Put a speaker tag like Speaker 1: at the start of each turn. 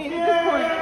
Speaker 1: point. At this point.